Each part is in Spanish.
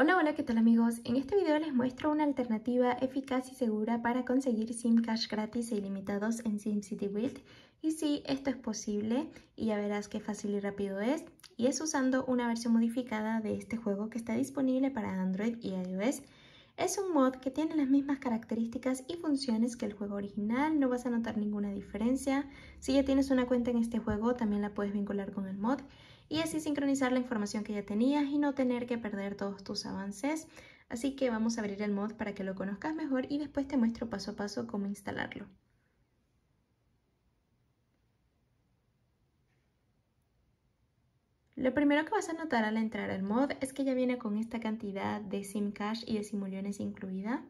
Hola, hola, ¿qué tal amigos? En este video les muestro una alternativa eficaz y segura para conseguir SIM Cash gratis e ilimitados en SimCity Build. Y sí, esto es posible y ya verás qué fácil y rápido es. Y es usando una versión modificada de este juego que está disponible para Android y iOS. Es un mod que tiene las mismas características y funciones que el juego original, no vas a notar ninguna diferencia. Si ya tienes una cuenta en este juego, también la puedes vincular con el mod y así sincronizar la información que ya tenías y no tener que perder todos tus avances. Así que vamos a abrir el mod para que lo conozcas mejor y después te muestro paso a paso cómo instalarlo. Lo primero que vas a notar al entrar al mod es que ya viene con esta cantidad de SIM cash y de simuliones incluida.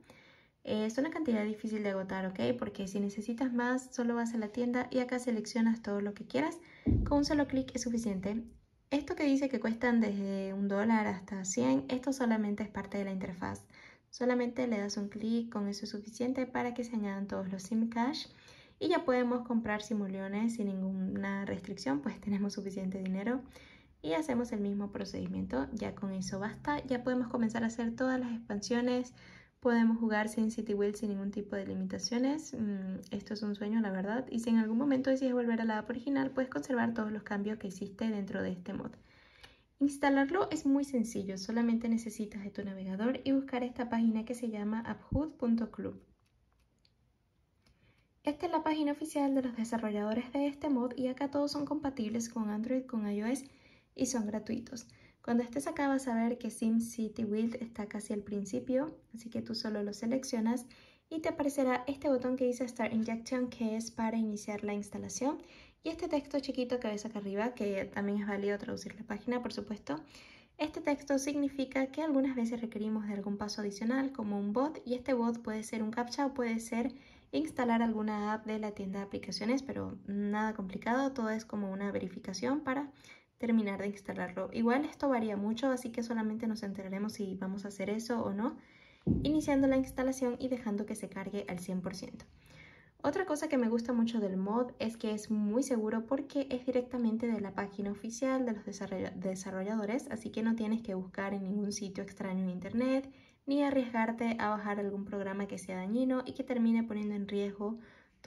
Es una cantidad difícil de agotar, ¿ok? Porque si necesitas más, solo vas a la tienda y acá seleccionas todo lo que quieras. Con un solo clic es suficiente. Esto que dice que cuestan desde un dólar hasta 100, esto solamente es parte de la interfaz. Solamente le das un clic, con eso es suficiente para que se añadan todos los SIM cash y ya podemos comprar simuliones sin ninguna restricción, pues tenemos suficiente dinero y hacemos el mismo procedimiento. Ya con eso basta, ya podemos comenzar a hacer todas las expansiones, Podemos jugar sin City Wheel sin ningún tipo de limitaciones. Mm, esto es un sueño, la verdad. Y si en algún momento decides volver a la app original, puedes conservar todos los cambios que hiciste dentro de este mod. Instalarlo es muy sencillo, solamente necesitas de tu navegador y buscar esta página que se llama apphood.club. Esta es la página oficial de los desarrolladores de este mod y acá todos son compatibles con Android, con iOS y son gratuitos. Cuando estés acá vas a ver que SimCity Build está casi al principio, así que tú solo lo seleccionas y te aparecerá este botón que dice Start Injection que es para iniciar la instalación. Y este texto chiquito que ves acá arriba, que también es válido traducir la página por supuesto, este texto significa que algunas veces requerimos de algún paso adicional como un bot y este bot puede ser un captcha o puede ser instalar alguna app de la tienda de aplicaciones, pero nada complicado, todo es como una verificación para terminar de instalarlo. Igual esto varía mucho, así que solamente nos enteraremos si vamos a hacer eso o no, iniciando la instalación y dejando que se cargue al 100%. Otra cosa que me gusta mucho del mod es que es muy seguro porque es directamente de la página oficial de los desarrolladores, así que no tienes que buscar en ningún sitio extraño en internet ni arriesgarte a bajar algún programa que sea dañino y que termine poniendo en riesgo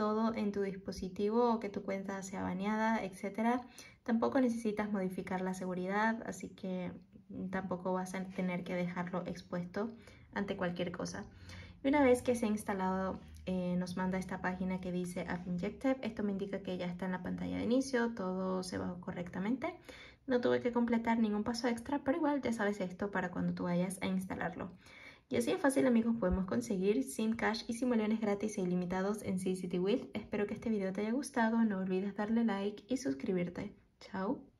todo en tu dispositivo o que tu cuenta sea baneada, etc. Tampoco necesitas modificar la seguridad, así que tampoco vas a tener que dejarlo expuesto ante cualquier cosa. Y una vez que se ha instalado, eh, nos manda esta página que dice App Injected. Esto me indica que ya está en la pantalla de inicio, todo se bajó correctamente. No tuve que completar ningún paso extra, pero igual ya sabes esto para cuando tú vayas a instalarlo. Y así de fácil amigos podemos conseguir SIM Cash y simulaciones gratis e ilimitados en CCT With. Espero que este video te haya gustado, no olvides darle like y suscribirte. Chao.